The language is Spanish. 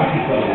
Gracias.